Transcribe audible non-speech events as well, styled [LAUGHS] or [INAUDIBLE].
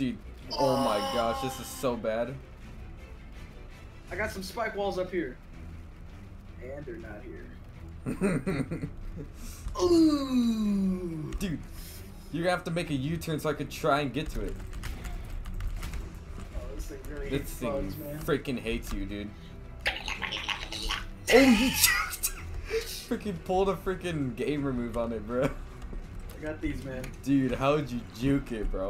Dude, oh my gosh, this is so bad. I got some spike walls up here. And they're not here. [LAUGHS] Ooh. Dude, you're gonna have to make a U-turn so I could try and get to it. Oh, this thing really This thing bugs, freaking hates you, dude. [LAUGHS] Oh, you [LAUGHS] freaking pulled a freaking gamer move on it, bro. I got these, man. Dude, how'd you juke it, bro?